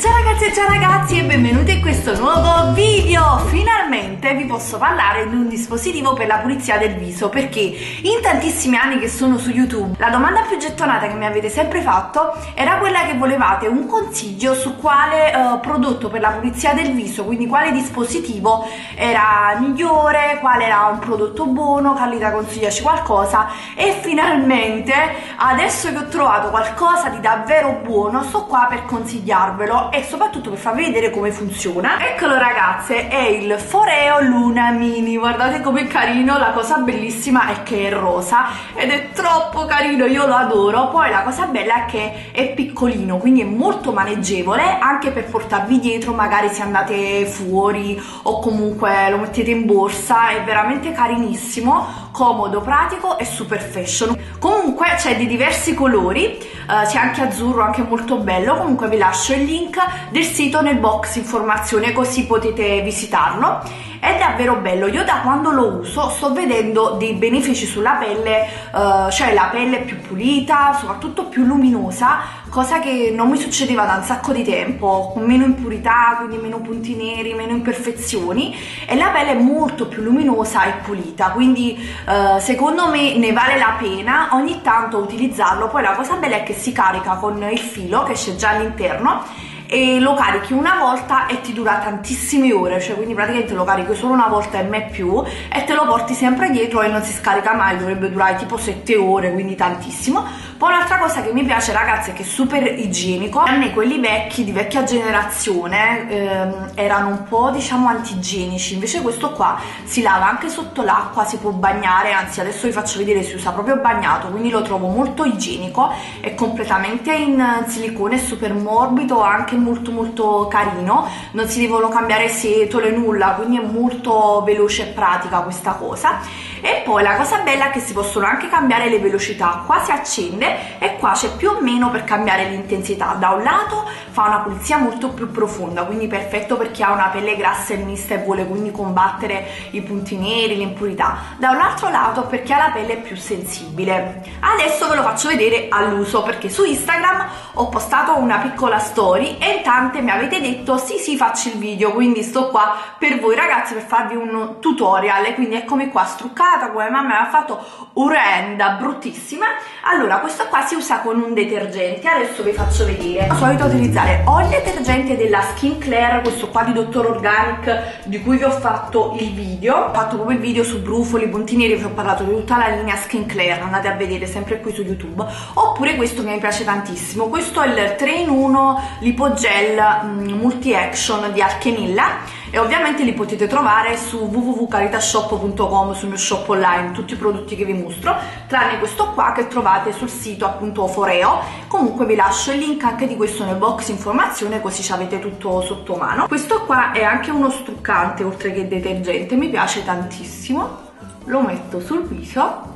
Ciao ragazzi e ciao ragazzi e benvenuti in questo nuovo video! Finalmente vi posso parlare di un dispositivo per la pulizia del viso perché in tantissimi anni che sono su YouTube la domanda più gettonata che mi avete sempre fatto era quella che volevate un consiglio su quale uh, prodotto per la pulizia del viso, quindi quale dispositivo era migliore, quale era un prodotto buono, Carlita consigliaci qualcosa e finalmente adesso che ho trovato qualcosa di davvero buono sto qua per consigliarvelo e soprattutto per farvi vedere come funziona. Eccolo ragazze è il Foreo Luna Mini. Guardate com'è carino la cosa bellissima è che è rosa ed è troppo carino io lo adoro. Poi la cosa bella è che è piccolino quindi è molto maneggevole anche per portarvi dietro magari se andate fuori o comunque lo mettete in borsa è veramente carinissimo comodo, pratico e super fashion. Comunque c'è di diversi colori uh, c'è anche azzurro, anche molto bello. Comunque vi lascio il link del sito nel box informazione così potete visitarlo è davvero bello. Io da quando lo uso sto vedendo dei benefici sulla pelle uh, cioè la pelle più pulita soprattutto più luminosa cosa che non mi succedeva da un sacco di tempo con meno impurità quindi meno punti neri meno imperfezioni e la pelle è molto più luminosa e pulita quindi uh, secondo me ne vale la pena ogni tanto utilizzarlo. Poi la cosa bella è che si carica con il filo che c'è già all'interno e lo carichi una volta e ti dura tantissime ore, cioè quindi praticamente lo carichi solo una volta e me più e te lo porti sempre dietro e non si scarica mai, dovrebbe durare tipo 7 ore, quindi tantissimo. Poi un'altra cosa che mi piace ragazzi è che è super igienico, a me quelli vecchi di vecchia generazione ehm, erano un po' diciamo antigienici, invece questo qua si lava anche sotto l'acqua, si può bagnare, anzi adesso vi faccio vedere si usa proprio bagnato, quindi lo trovo molto igienico, è completamente in silicone, super morbido, anche molto molto carino. Non si devono cambiare setole nulla quindi è molto veloce e pratica questa cosa. E poi la cosa bella è che si possono anche cambiare le velocità. Qua si accende e qua c'è più o meno per cambiare l'intensità. Da un lato fa una pulizia molto più profonda quindi perfetto per chi ha una pelle grassa e mista e vuole quindi combattere i punti neri le impurità. Da un altro lato per chi ha la pelle più sensibile. Adesso ve lo faccio vedere all'uso perché su Instagram ho postato una piccola story e in tante mi avete detto sì sì faccio il video quindi sto qua per voi ragazzi per farvi un tutorial. Quindi eccomi qua struccata come mamma mi ha fatto orrenda bruttissima. Allora questo qua si usa con un detergente adesso vi faccio vedere. Solito utilizzare o il detergente della Skin Claire questo qua di Dottor Organic di cui vi ho fatto il video. Ho fatto proprio il video su brufoli, punti neri vi ho parlato di tutta la linea Skin Claire andate a vedere sempre qui su youtube. Oppure questo che mi piace tantissimo questo è il 3 in 1 lipogel gel mm, multi action di Alchemilla. E ovviamente li potete trovare su www.caritashop.com sul mio shop online tutti i prodotti che vi mostro tranne questo qua che trovate sul sito appunto Foreo. Comunque vi lascio il link anche di questo nel box informazione così ci avete tutto sotto mano. Questo qua è anche uno struccante oltre che detergente mi piace tantissimo. Lo metto sul viso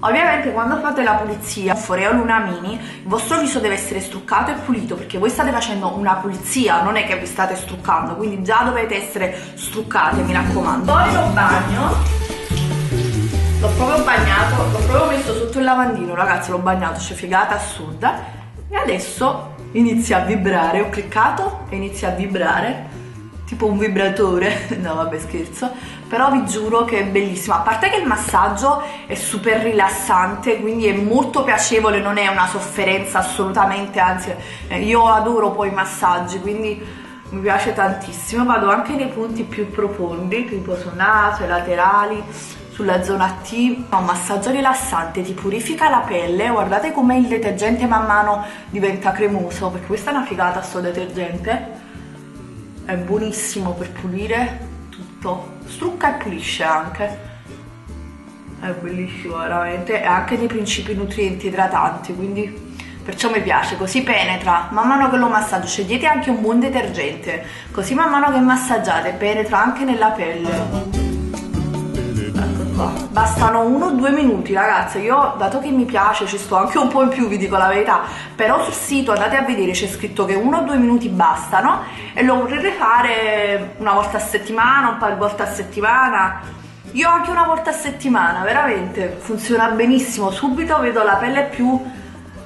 Ovviamente quando fate la pulizia Foreo Luna Mini il vostro viso deve essere struccato e pulito perché voi state facendo una pulizia, non è che vi state struccando, quindi già dovete essere struccate, mi raccomando. Poi lo bagno, l'ho proprio bagnato, l'ho proprio messo sotto il lavandino, ragazzi, l'ho bagnato, c'è figata assurda. E adesso inizia a vibrare, ho cliccato e inizia a vibrare tipo un vibratore, no vabbè scherzo, però vi giuro che è bellissimo, a parte che il massaggio è super rilassante, quindi è molto piacevole, non è una sofferenza assolutamente, anzi eh, io adoro poi i massaggi, quindi mi piace tantissimo, vado anche nei punti più profondi, tipo sul naso, ai laterali, sulla zona T, un massaggio rilassante, ti purifica la pelle, guardate come il detergente man mano diventa cremoso, perché questa è una figata sto detergente, è buonissimo per pulire tutto strucca e pulisce anche. È bellissimo veramente e anche dei principi nutrienti idratanti quindi perciò mi piace così penetra. Man mano che lo massaggio scegliete anche un buon detergente così man mano che massaggiate penetra anche nella pelle qua bastano uno o due minuti ragazze. Io dato che mi piace ci sto anche un po' in più vi dico la verità. Però sul sito andate a vedere c'è scritto che uno o due minuti bastano e lo potrete fare una volta a settimana un paio di volte a settimana? Io anche una volta a settimana veramente. Funziona benissimo. Subito vedo la pelle più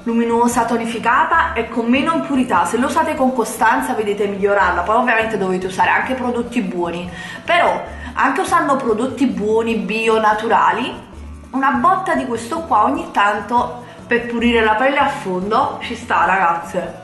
luminosa, tonificata e con meno impurità. Se lo usate con costanza vedete migliorarla, poi ovviamente dovete usare anche prodotti buoni, però anche usando prodotti buoni, bio, naturali, una botta di questo qua ogni tanto per pulire la pelle a fondo ci sta ragazze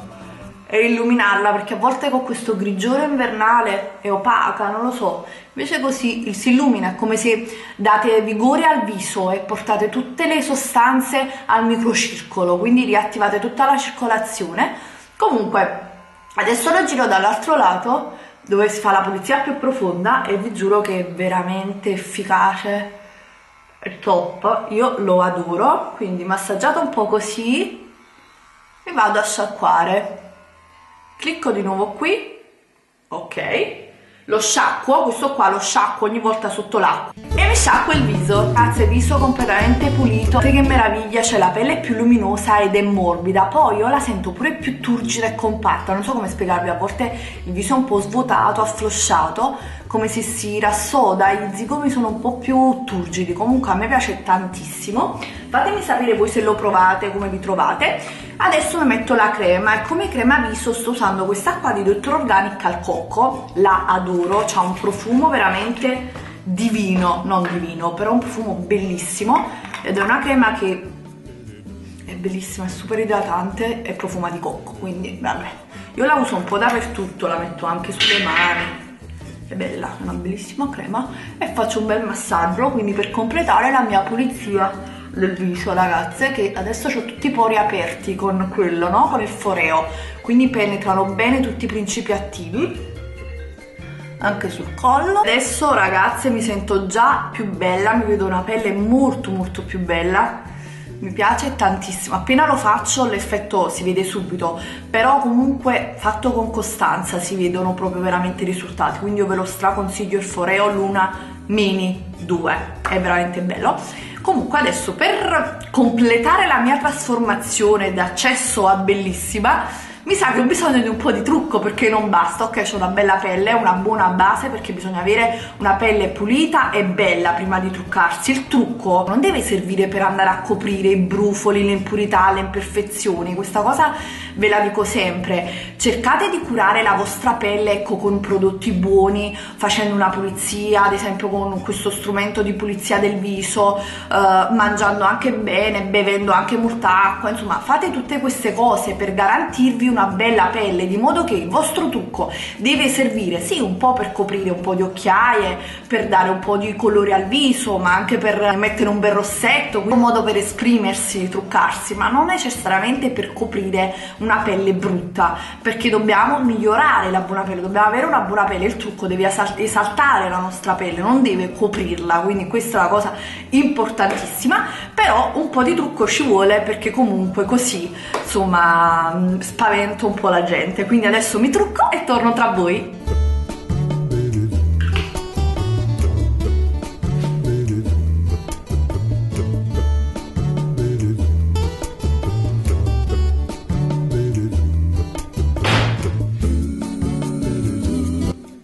e illuminarla perché a volte con questo grigiore invernale è opaca, non lo so. Invece così si illumina, è come se date vigore al viso e portate tutte le sostanze al microcircolo, quindi riattivate tutta la circolazione. Comunque, adesso lo giro dall'altro lato dove si fa la pulizia più profonda e vi giuro che è veramente efficace, è top, io lo adoro, quindi massaggiato un po' così e vado a sciacquare clicco di nuovo qui. Ok. Lo sciacquo, questo qua lo sciacquo ogni volta sotto l'acqua. E mi sciacquo il viso. Grazie viso completamente pulito. Che meraviglia, cioè la pelle è più luminosa ed è morbida. Poi io la sento pure più turgida e compatta. Non so come spiegarvi, a volte il viso è un po' svuotato, afflosciato come se si rassoda, i zigomi sono un po' più turgidi. Comunque a me piace tantissimo. Fatemi sapere voi se lo provate, come vi trovate. Adesso mi metto la crema e come crema viso sto usando questa qua di Dr. Organic al cocco. La adoro, ha un profumo veramente divino, non divino però un profumo bellissimo. Ed è una crema che è bellissima, è super idratante e profuma di cocco quindi vabbè. Io la uso un po' dappertutto, la metto anche sulle mani è bella, una bellissima crema e faccio un bel massaggio quindi per completare la mia pulizia del viso ragazze che adesso ho tutti i pori aperti con quello no? con il foreo. Quindi penetrano bene tutti i principi attivi anche sul collo. Adesso ragazze mi sento già più bella mi vedo una pelle molto molto più bella mi piace tantissimo. Appena lo faccio l'effetto si vede subito. Però comunque fatto con costanza si vedono proprio veramente i risultati. Quindi io ve lo straconsiglio il Foreo Luna Mini 2 è veramente bello. Comunque adesso per completare la mia trasformazione da accesso a bellissima mi sa che ho bisogno di un po' di trucco perché non basta, ok ho una bella pelle, una buona base perché bisogna avere una pelle pulita e bella prima di truccarsi, il trucco non deve servire per andare a coprire i brufoli, le impurità, le imperfezioni, questa cosa ve la dico sempre, cercate di curare la vostra pelle ecco con prodotti buoni, facendo una pulizia, ad esempio con questo strumento di pulizia del viso, eh, mangiando anche bene, bevendo anche molta acqua, insomma fate tutte queste cose per garantirvi una una bella pelle di modo che il vostro trucco deve servire sì un po' per coprire un po' di occhiaie per dare un po' di colore al viso ma anche per mettere un bel rossetto un modo per esprimersi truccarsi ma non necessariamente per coprire una pelle brutta perché dobbiamo migliorare la buona pelle dobbiamo avere una buona pelle il trucco deve esaltare la nostra pelle non deve coprirla quindi questa è una cosa importantissima però un po' di trucco ci vuole perché comunque così insomma spaventa spavento un po' la gente, quindi adesso mi trucco e torno tra voi.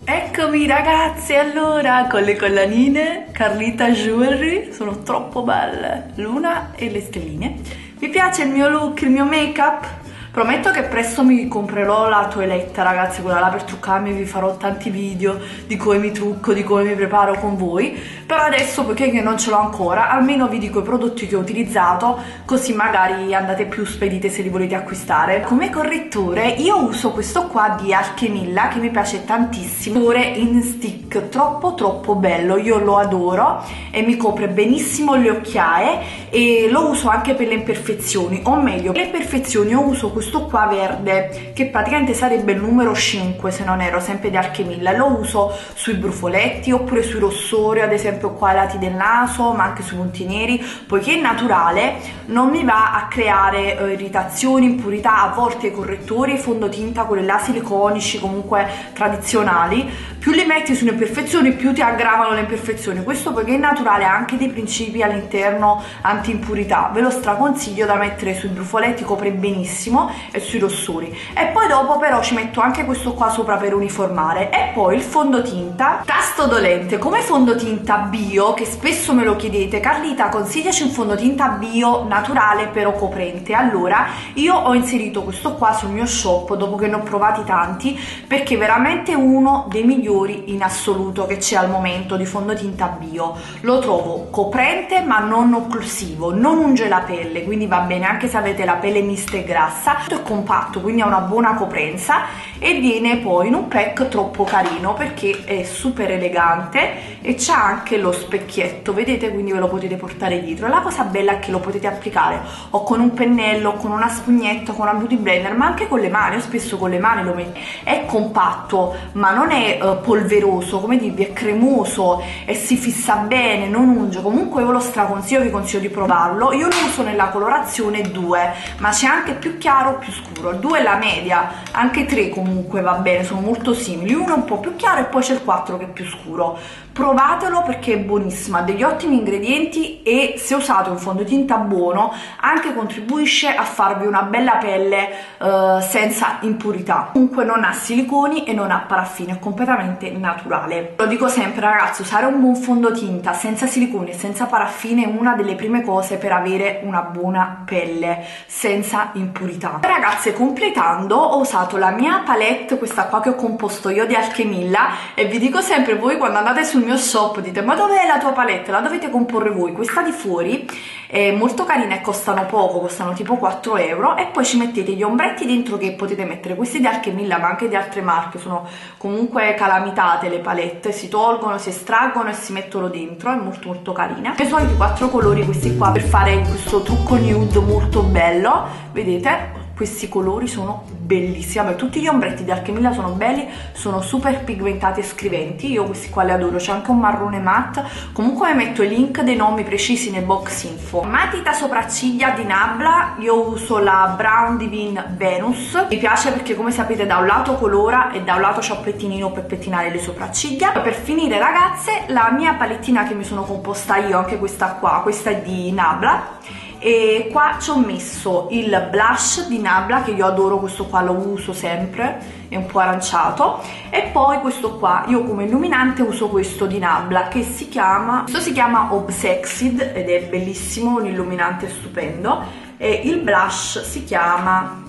Eccomi ragazze, allora con le collanine Carlita Jewelry, sono troppo belle, Luna e le stelline. Vi piace il mio look, il mio make up? Prometto che presto mi comprerò la toeletta ragazzi, quella là per truccarmi, vi farò tanti video di come mi trucco, di come mi preparo con voi. Però adesso, poiché non ce l'ho ancora, almeno vi dico i prodotti che ho utilizzato, così magari andate più spedite se li volete acquistare. Come correttore io uso questo qua di Alchemilla che mi piace tantissimo, in stick, troppo troppo bello, io lo adoro e mi copre benissimo le occhiaie e lo uso anche per le imperfezioni, o meglio, le imperfezioni io uso questo questo qua verde che praticamente sarebbe il numero 5 se non ero sempre di Archemilla lo uso sui brufoletti oppure sui rossori ad esempio qua ai lati del naso ma anche sui punti neri poiché è naturale non mi va a creare eh, irritazioni, impurità a volte i correttori i fondotinta quelli là siliconici comunque tradizionali. Più li metti sulle imperfezioni più ti aggravano le imperfezioni. Questo poiché è naturale ha anche dei principi all'interno anti impurità ve lo straconsiglio da mettere sui brufoletti copre benissimo e sui rossori. E poi dopo però ci metto anche questo qua sopra per uniformare. E poi il fondotinta tasto dolente. Come fondotinta bio che spesso me lo chiedete Carlita consigliaci un fondotinta bio naturale però coprente. Allora io ho inserito questo qua sul mio shop dopo che ne ho provati tanti perché veramente uno dei migliori in assoluto che c'è al momento di fondotinta bio. Lo trovo coprente ma non occlusivo non unge la pelle quindi va bene anche se avete la pelle mista e grassa è compatto quindi ha una buona coprenza e viene poi in un pack troppo carino perché è super elegante e c'ha anche lo specchietto vedete? Quindi ve lo potete portare dietro. E la cosa bella è che lo potete applicare o con un pennello con una spugnetta con una beauty blender ma anche con le mani io spesso con le mani lo metto è compatto ma non è uh, polveroso come dirvi è cremoso e si fissa bene non unge. Comunque ve lo straconsiglio vi consiglio di provarlo. Io lo uso nella colorazione 2 ma c'è anche più chiaro più scuro il 2 è la media anche 3 comunque va bene sono molto simili uno è un po' più chiaro e poi c'è il 4 che è più scuro. Provatelo perché è buonissima ha degli ottimi ingredienti e se usate un fondotinta buono anche contribuisce a farvi una bella pelle eh, senza impurità. Comunque non ha siliconi e non ha paraffine è completamente naturale. Lo dico sempre ragazzi usare un buon fondotinta senza siliconi e senza paraffine è una delle prime cose per avere una buona pelle senza impurità ragazze completando ho usato la mia palette questa qua che ho composto io di Alchemilla e vi dico sempre voi quando andate sul mio shop dite ma dov'è la tua palette? La dovete comporre voi, questa di fuori è molto carina e costano poco, costano tipo 4 euro e poi ci mettete gli ombretti dentro che potete mettere questi di Archemilla ma anche di altre marche, sono comunque calamitate le palette, si tolgono, si estraggono e si mettono dentro, è molto molto carina. I quattro colori questi qua per fare questo trucco nude molto bello, vedete? Questi colori sono bellissimi. Vabbè, tutti gli ombretti di Alchemilla sono belli sono super pigmentati e scriventi. Io questi qua li adoro. C'è anche un marrone matte. Comunque metto i link dei nomi precisi nel box info. Matita sopracciglia di Nabla. Io uso la Brown Divine Venus. Mi piace perché come sapete da un lato colora e da un lato c'ho pettinino per pettinare le sopracciglia. Per finire ragazze la mia palettina che mi sono composta io anche questa qua questa è di Nabla e qua ci ho messo il blush di Nabla che io adoro questo qua lo uso sempre è un po' aranciato. E poi questo qua io come illuminante uso questo di Nabla che si chiama questo si chiama Obsexed ed è bellissimo un illuminante stupendo. E il blush si chiama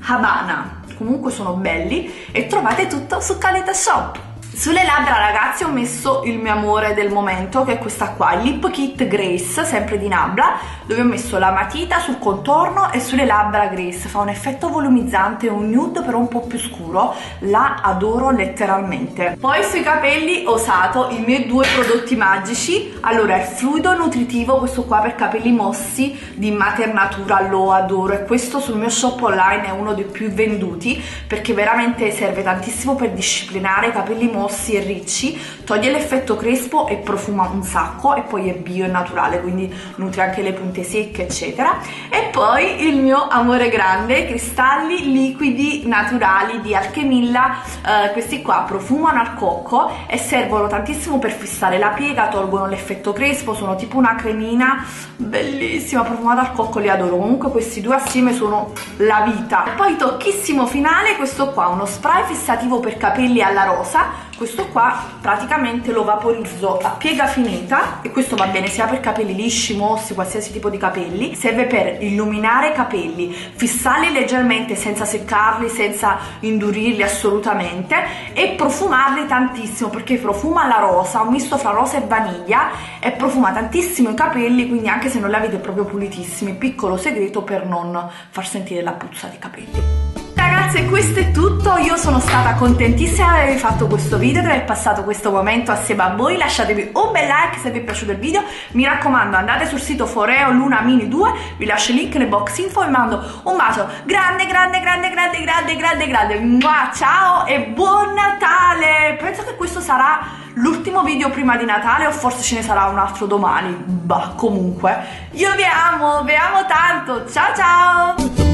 Havana comunque sono belli e trovate tutto su Caleta Shop sulle labbra ragazzi ho messo il mio amore del momento che è questa qua, Lip Kit Grace, sempre di Nabla, dove ho messo la matita sul contorno e sulle labbra Grace, fa un effetto volumizzante, un nude però un po' più scuro, la adoro letteralmente. Poi sui capelli ho usato i miei due prodotti magici, allora il fluido nutritivo, questo qua per capelli mossi di Mater Natura, lo adoro. E questo sul mio shop online è uno dei più venduti perché veramente serve tantissimo per disciplinare i capelli mossi mossi e ricci, toglie l'effetto crespo e profuma un sacco e poi è bio e naturale, quindi nutre anche le punte secche eccetera. E poi il mio amore grande, cristalli liquidi naturali di Alchemilla, eh, questi qua profumano al cocco e servono tantissimo per fissare la piega, tolgono l'effetto crespo, sono tipo una cremina bellissima, profumata al cocco, li adoro. Comunque questi due assieme sono la vita. E poi tocchissimo finale, questo qua, uno spray fissativo per capelli alla rosa, questo qua praticamente lo vaporizzo a piega finita e questo va bene sia per capelli lisci, mossi, qualsiasi tipo di capelli serve per illuminare i capelli fissarli leggermente senza seccarli, senza indurirli assolutamente e profumarli tantissimo perché profuma la rosa, un misto fra rosa e vaniglia e profuma tantissimo i capelli quindi anche se non li avete proprio pulitissimi piccolo segreto per non far sentire la puzza dei capelli ragazze questo è tutto. Io sono stata contentissima di aver fatto questo video di aver passato questo momento assieme a voi. Lasciatevi un bel like se vi è piaciuto il video. Mi raccomando andate sul sito Foreo Luna Mini 2 vi lascio il link nel box info e mando un bacio. Grande grande grande grande grande grande grande. Mua, ciao e buon Natale. Penso che questo sarà l'ultimo video prima di Natale o forse ce ne sarà un altro domani. Bah comunque. Io vi amo vi amo tanto. Ciao ciao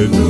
de tu